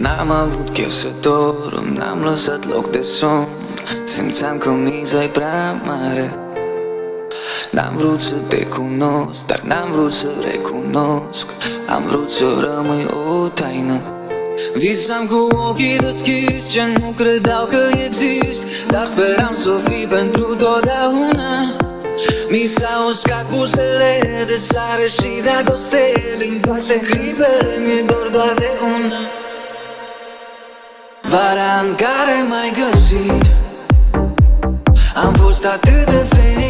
N-am avut chef să dorm, n-am lăsat loc de somn. Simțeam că miza e prea mare. N-am vrut să te cunosc, dar n-am vrut să recunosc. Am vrut să rămâi o taină. Visam cu ochii deschiși ce nu credeau că exist Dar speram să fii pentru totdeauna. Mi s-au uscat buzele de sare și dragoste Din toate clipele mi-e dor doar de una Vara în care m-ai găsit Am fost atât de fericit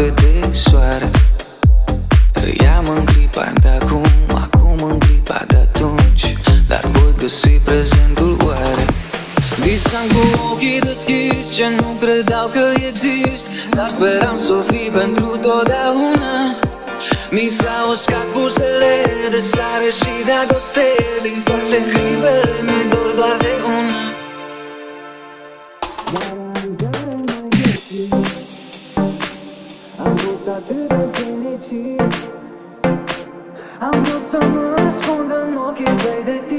aproape de soare Trăiam în clipa de acum Acum în clipa de atunci. Dar voi găsi prezentul oare? Visam cu ochii deschiși Ce nu credeau că exist Dar speram să fii pentru totdeauna. Mi s-au uscat buzele de sare și dragoste Din toate clipele mi-e dor doar de una fost atât de fericit Am vrut să mă ascund în ochii tăi de timp